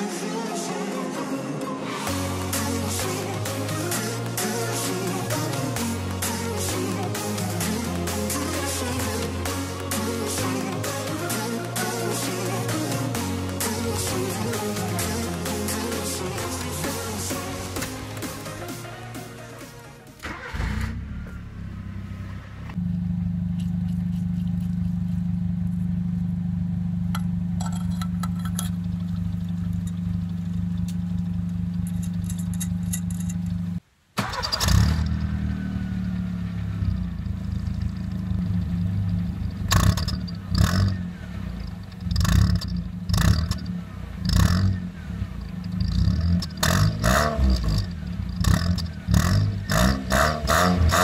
you feel? Thank